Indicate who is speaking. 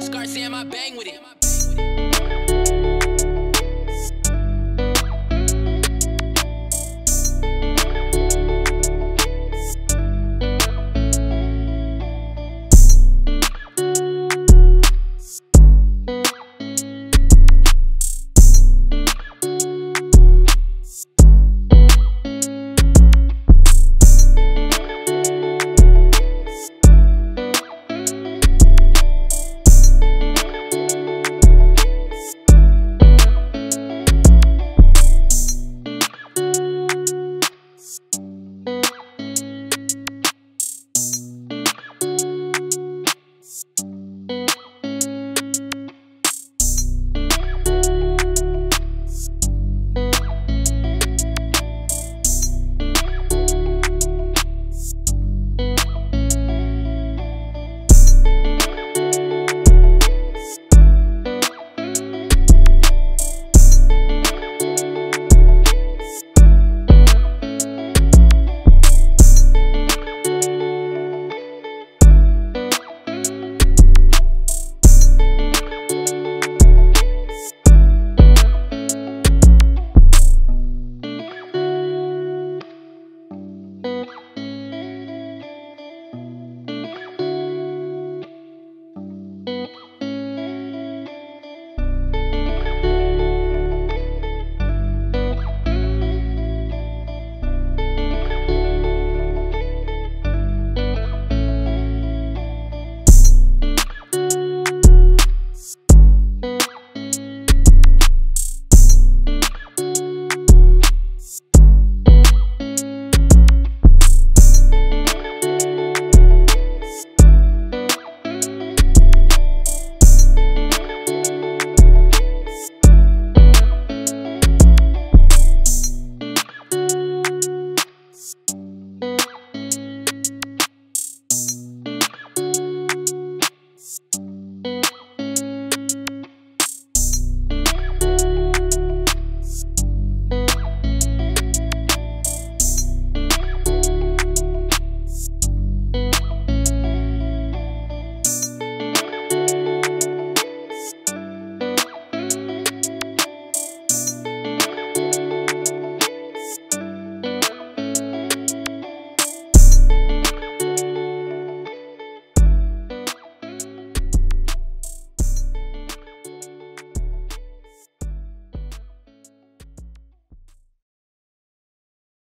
Speaker 1: Scar Sam, I bang with it. you